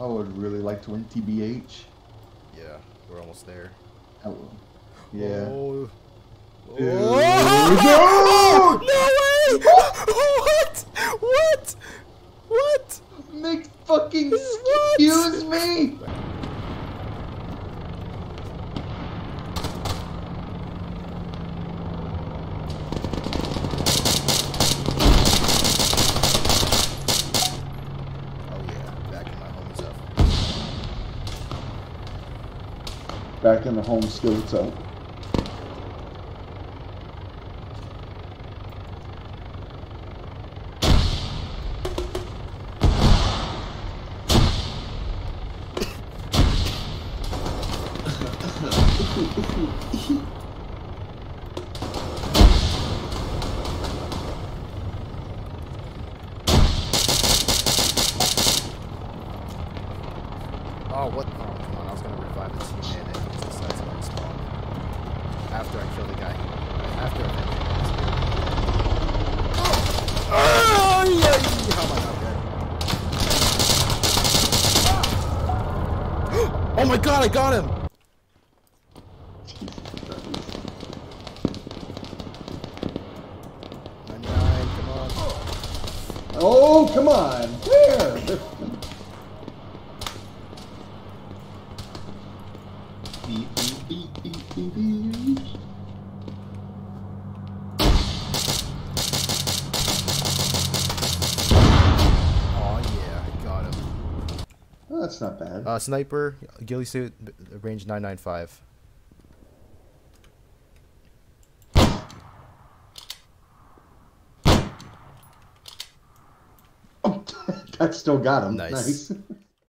I would really like to win TBH. Yeah, we're almost there. Oh, yeah. Oh. Dude. Oh! No way! what? What? What? Make fucking What? excuse me. Oh yeah, back in my home stuff. Back in the home skill zone. Oh what? Oh come on! I was gonna revive the teammate and he decides to respawn after I kill the guy. After I. Oh yeah! How am I not dead? Oh my god! I got him! Ninety-nine. Come on. Oh, come on. Where? Beep, beep, beep, beep, beep, beep. Oh yeah! I got him. Oh, that's not bad. Uh, sniper, ghillie suit, range 995. that still got him. Nice. nice.